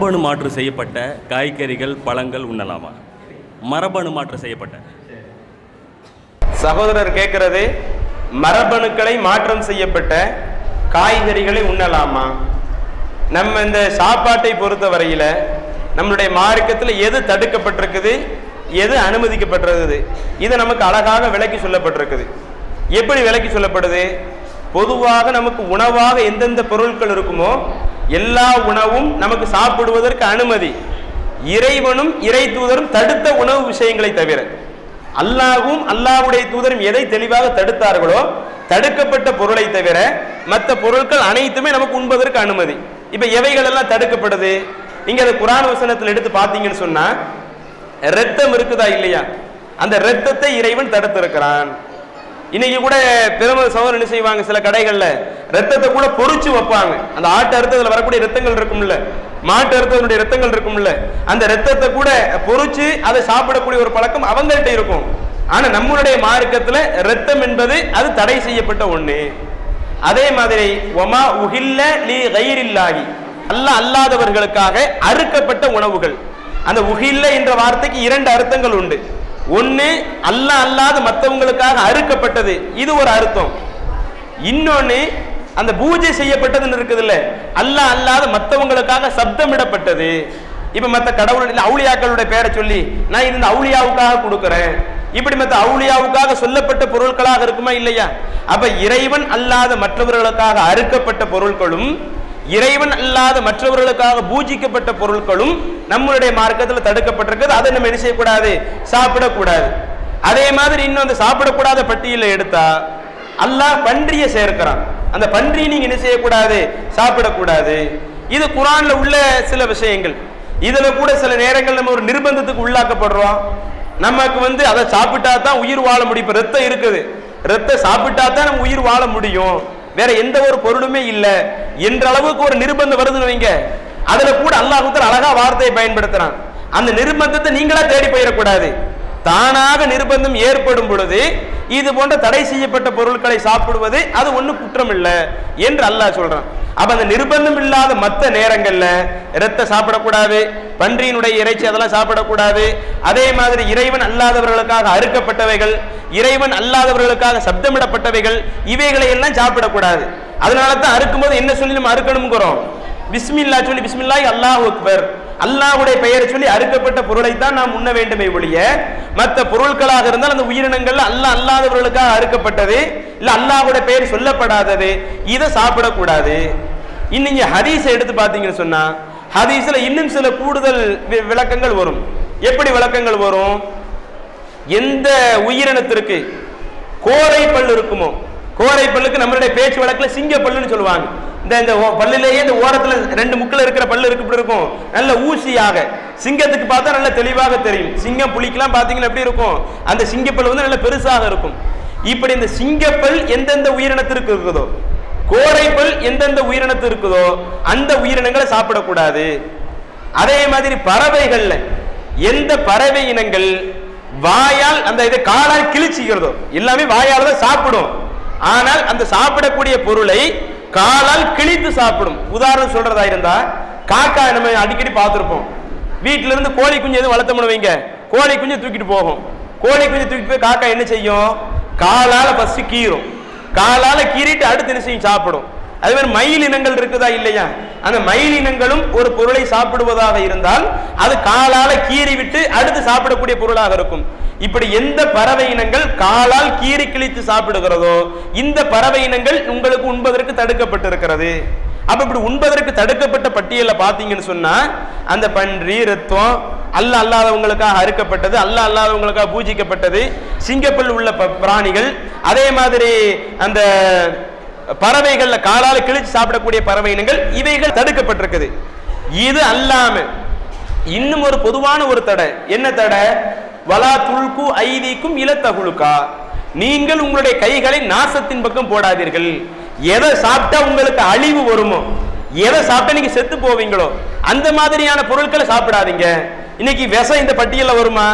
மரபணு மாற்று செய்யப்பட்ட காய்கறிகள் பழங்கள் உண்ணலாமா? மரபணு மாற்று செய்யப்பட்ட. சகோதரர் கேட்கிறது மரபணுக்களை மாற்றம் செய்யப்பட்ட காய்கறிகளை உண்ணலாமா? நம்ம இந்த சாப்பாட்டை பொறுத்த வரையில நம்மளுடைய மார்க்கத்தில் எது தடுக்கப்பட்டிருக்குது எது அனுமதிக்கப்பட்டிருக்குது? இது நமக்கு அழகாக விலக்கி சொல்லப்பட்டிருக்குது. எப்படி விலக்கி சொல்லப்படுது? பொதுவாக நமக்கு உணவாக எந்தெந்த பொருட்கள் இருக்குமோ எல்லா உணவும் நமக்கு சாப்பிடுவதற்கு அனுமதி. இறைவனும் இறை தூதரும் தடுத்த உணவு விஷயங்களை தவிர அல்லாவும் அல்லாவுடைய தூதரும் எதை தெளிவாக தடுத்தார்களோ தடுக்கப்பட்ட பொருளை தவிர மற்ற பொருட்கள் அனைத்துமே நமக்கு உண்பதற்கு அனுமதி. இப்ப எவைகள் எல்லாம் தடுக்கப்படுது? நீங்க அதை குரான் வசனத்தில் எடுத்து பார்த்தீங்கன்னு சொன்னா ரத்தம் இருக்குதா இல்லையா? அந்த ரத்தத்தை இறைவன் தடுத்திருக்கிறான். இன்னைக்கு கூட பெருமை சோதனை என்ன செய்வாங்க? சில கடைகள்ல ரத்தத்தை கூட பொறிச்சு வைப்பாங்க. அந்த ஆட்டு அறுத்ததுல வரக்கூடிய ரத்தங்கள் இருக்கும்ல. மாட்டு அறுத்ததனுடைய ரத்தங்கள் இருக்கும்ல. அந்த ரத்தத்தை கூட பொறிச்சு அதை சாப்பிடக்கூடிய ஒரு பழக்கம் அவங்கள்ட்ட இருக்கும். ஆனா நம்மளுடைய மார்க்கத்துல ரத்தம் என்பது அது தடை செய்யப்பட்ட ஒண்ணு. அதே மாதிரி ஒமா உகில்ல நீ கயிறில்லாகி அல்ல அல்லாதவர்களுக்காக அறுக்கப்பட்ட உணவுகள். அந்த உகில்ல என்ற வார்த்தைக்கு இரண்டு அர்த்தங்கள் உண்டு. ஒன்னு அல்லாஹ் அல்லாத மற்றவங்களுக்காக அறுக்கப்பட்டது. இது ஒரு அர்த்தம். இன்னொன்னு அந்த பூஜை செய்யப்பட்டதுன்னு இருக்குதுல்ல அல்ல அல்லாத மற்றவங்களுக்காக சப்தமிடப்பட்டது. இப்ப மத்த கடவுள் அவுளியாக்களுடைய பேரை சொல்லி நான் இது இந்த அவுளியாவுக்காக கொடுக்குறேன். இப்படி மத்த அவுளியாவுக்காக சொல்லப்பட்ட பொருட்களாக இருக்குமா இல்லையா? அப்ப இறைவன் அல்லாத மற்றவர்களுக்காக அறுக்கப்பட்ட பொருட்களும் இறைவன் அல்லாத மற்றவர்களுக்காக பூஜிக்கப்பட்ட பொருட்களும் நம்மளுடைய மார்க்கத்தில் தடுக்கப்பட்டிருக்குது. அதை நம்ம என்ன செய்யக்கூடாது? சாப்பிடக்கூடாது. அதே மாதிரி இன்னும் அந்த சாப்பிடக்கூடாத பட்டியலை எடுத்தா அல்லாஹ் பன்றியை சேர்க்கிறான். அந்த பன்றியை நீங்க என்ன செய்யக்கூடாது? சாப்பிடக்கூடாது. இது குரான்ல உள்ள சில விஷயங்கள். இதுல கூட சில நேரங்கள் நம்ம ஒரு நிர்பந்தத்துக்கு உள்ளாக்கப்படுறோம். நமக்கு வந்து அதை சாப்பிட்டா தான் உயிர் வாழ முடியும். ரத்தம் இருக்குது. ரத்தம் சாப்பிட்டா தான் நம்ம உயிர் வாழ முடியும். வேற எந்த ஒரு பொருளுமே இல்லை. என்ற அளவுக்கு ஒரு நிர்பந்தம் வருதுன்னு வைங்க. அதுல கூட அல்லாஹுத்தர் அழகா வார்த்தையை பயன்படுத்துறான். அந்த நிர்பந்தத்தை நீங்களா தேடி போயிடக்கூடாது. தானாக நிர்பந்தம் ஏற்படும் பொழுது இது போன்ற தடை செய்யப்பட்ட பொருட்களை சாப்பிடுவது அது ஒன்றும் குற்றம் இல்லை என்று அல்லாஹ் சொல்றான். அப்ப அந்த நிர்பந்தம் இல்லாத மற்ற நேரங்கள்ல இரத்த சாப்பிடக்கூடாது பன்றியினுடைய இறைச்சி அதெல்லாம் சாப்பிடக்கூடாது. அதே மாதிரி இறைவன் அல்லாதவர்களுக்காக அறுக்கப்பட்டவைகள் இறைவன் அல்லாதவர்களுக்காக சப்தமிடப்பட்டவைகள் இவைகளை எல்லாம் சாப்பிடக்கூடாது. அதனால தான் அறுக்கும்போது என்ன சொல்லி நம்ம அறுக்கணுங்கிறோம் பிஸ்மில்லா சொல்லி பிஸ்மில்லாய் அல்லாஹ் அக்பர். அல்லாவுடைய பெயரை சொல்லி அறுக்கப்பட்ட பொருளை தான் நாம் உண்ண வேண்டுமே ஒழிய மற்ற பொருட்களாக இருந்தால் அந்த உயிரினங்கள் அல்லாஹ் அல்லாதவர்களுக்காக அறுக்கப்பட்டது இல்ல அல்லாவுடைய பெயர் சொல்லப்படாதது இதை சாப்பிடக்கூடாது. இன்னைக்கு ஹதீஸை எடுத்து பார்த்தீங்கன்னு சொன்னா ஹதீஸ்ல இன்னும் சில கூடுதல் வி- விளக்கங்கள் வரும். எப்படி விளக்கங்கள் வரும்? எந்த உயிரினத்திற்கு கோரை பல் இருக்குமோ கோரை பல்லுக்கு நம்மளுடைய பேச்சு வழக்குல சிங்க பல்லுன்னு சொல்லுவாங்க. இந்த இந்த ஓ- பல்லுலேயே இந்த ஓரத்தில் ரெண்டு முக்கில் இருக்கிற பல்லு இருக்கு இப்படி இருக்கும். நல்ல ஊசியாக. சிங்கத்துக்கு பார்த்தா நல்ல தெளிவாக தெரியும். சிங்கம் புலிக்கெல்லாம் பார்த்தீங்கன்னா எப்படி இருக்கும்? அந்த சிங்கப்பல் வந்து நல்ல பெருசாக இருக்கும். இப்படி இந்த சிங்கப்பல் எந்தெந்த உயிரினத்திற்கு இருக்குதோ கோரைப்பல் எந்தெந்த உயிரினத்து இருக்குதோ அந்த உயிரினங்களை சாப்பிடக்கூடாது. அதே மாதிரி பறவைகள்ல எந்த பறவை இனங்கள் வாயால் அந்த இதை காலால் கிழிச்சிக்கிறதோ எல்லாமே வாயால் தான் சாப்பிடும். ஆனால் அந்த சாப்பிடக்கூடிய பொருளை காலால் கிழித்து சாப்பிடும். உதாரணம் சொல்றதா இருந்தா காக்கா நம்ம அடிக்கடி பார்த்துருப்போம். வீட்டில இருந்து கோழி குஞ்சு எதுவும் வளர்த்தோம்னு வைங்க. கோழி குஞ்சு தூக்கிட்டு போகும். கோழி குஞ்சு தூக்கிட்டு போய் காக்கா என்ன செய்யும்? காலால ஃபர்ஸ்ட் கீறும் காலால கீறிட்டு அடுத்து என்ன செய்யும்? சாப்பிடும். அதே மாதிரி மயில் இனங்கள் இருக்குதா இல்லையா? அந்த மயில் இனங்களும் ஒரு பொருளை சாப்பிடுவதாக இருந்தால் அது காலால கீறி விட்டு அடுத்து சாப்பிடக்கூடிய பொருளாக இருக்கும். இப்படி எந்த பறவை இனங்கள் காலால் கீறி கிழித்து சாப்பிடுகிறதோ இந்த பறவை இனங்கள் உங்களுக்கு உண்பதற்கு தடுக்கப்பட்டிருக்கிறது. அப்ப இப்படி உண்பதற்கு தடுக்கப்பட்ட பட்டியல பாத்தீங்கன்னு சொன்னா அந்த பன்றி ரத்தம் அல்ல அல்லாதவங்களுக்காக அறுக்கப்பட்டது அல்ல அல்லாதவங்களுக்காக பூஜிக்கப்பட்டது சிங்கப்பல் உள்ள ப- பிராணிகள் அதே மாதிரி அந்த பறவைகள்ல காலால கிழிச்சு சாப்பிடக்கூடிய பறவை இனங்கள் இவைகள் தடுக்கப்பட்டிருக்குது. இது அல்லாம இன்னும் ஒரு பொதுவான ஒரு தடை. என்ன தடை? வலா துல்கு ஐதிக்கும் இலத்தகுழுக்கா நீங்கள் உங்களுடைய கைகளை நாசத்தின் பக்கம் போடாதீர்கள். எதை சாப்பிட்டா உங்களுக்கு அழிவு வருமோ? எதை சாப்பிட்டா நீங்க செத்து போவீங்களோ? அந்த மாதிரியான பொருட்களை சாப்பிடாதீங்க. இன்னைக்கு விஷம் இந்த பட்டியலில் வருமா?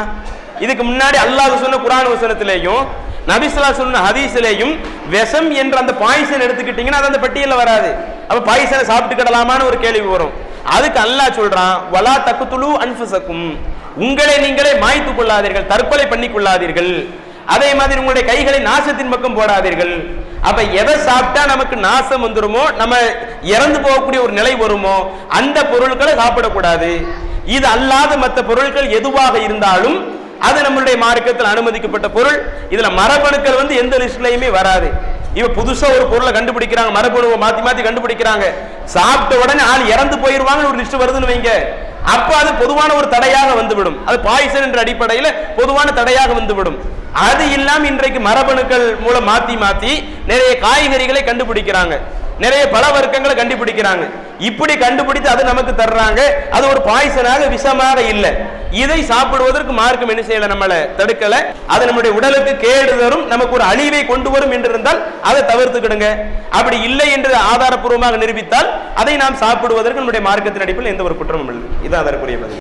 இதுக்கு முன்னாடி அல்லாஹ் சொன்ன குரான் வசனத்திலேயும் நபிஸ்லா சொன்ன ஹதீஸ்லேயும் விஷம் என்ற அந்த பாய்சன் எடுத்துக்கிட்டீங்கன்னா அது அந்த பட்டியலில் வராது. அப்ப பாய்சனை சாப்பிட்டுக்கிடலாமான்னு ஒரு கேள்வி வரும். அதுக்கு அல்லாஹ் சொல்றான் வலா தக்குத்துலு அன்ஃபுசக்கும் உங்களை நீங்களே மாய்த்து கொள்ளாதீர்கள் தற்கொலை பண்ணி கொள்ளாதீர்கள். அதே மாதிரி உங்களுடைய கைகளை நாசத்தின் பக்கம் போடாதீர்கள். அப்ப எதை சாப்பிட்டா நமக்கு நாசம் வந்துருமோ நம்ம இறந்து போகக்கூடிய ஒரு நிலை வருமோ அந்த பொருட்களை சாப்பிடக்கூடாது. இது அல்லாத மற்ற பொருட்கள் எதுவாக இருந்தாலும் அது நம்மளுடைய மார்க்கத்தில் அனுமதிக்கப்பட்ட பொருள். இதுல மரபணுக்கள் வந்து எந்த லிஸ்ட்லயுமே வராது. இவ புதுசா ஒரு பொருளை கண்டுபிடிக்கிறாங்க மரபணுவை மாத்தி மாத்தி கண்டுபிடிக்கிறாங்க. சாப்பிட்ட உடனே ஆள் இறந்து போயிருவாங்கன்னு ஒரு லிஸ்ட் வருதுன்னு வைங்க. அப்ப அது பொதுவான ஒரு தடையாக வந்துவிடும். அது பாய்சன் என்ற அடிப்படையில் பொதுவான தடையாக வந்துவிடும். அது இல்லாம இன்றைக்கு மரபணுக்கள் மூலம் மாத்தி மாத்தி நிறைய காய்கறிகளை கண்டுபிடிக்கிறாங்க. நிறைய பல வர்க்கங்களை கண்டுபிடிக்கிறாங்க. இப்படி கண்டுபிடித்து அது நமக்கு தர்றாங்க. அது ஒரு பாய்சனாக விஷமாக இல்லை. இதை சாப்பிடுவதற்கு மார்க்கம் என்ன செய்யல நம்மளை தடுக்கல? அது நம்முடைய உடலுக்கு கேடு தரும் நமக்கு ஒரு அழிவை கொண்டு வரும் என்று இருந்தால் அதை தவிர்த்துக்கிடுங்க. அப்படி இல்லை என்று ஆதாரப்பூர்வமாக நிரூபித்தால் அதை நாம் சாப்பிடுவதற்கு நம்முடைய மார்க்கத்தின் அடிப்பில் எந்த ஒரு குற்றமும் இல்லை. இது அதற்குரிய பதில்.